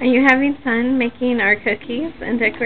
Are you having fun making our cookies and decorating?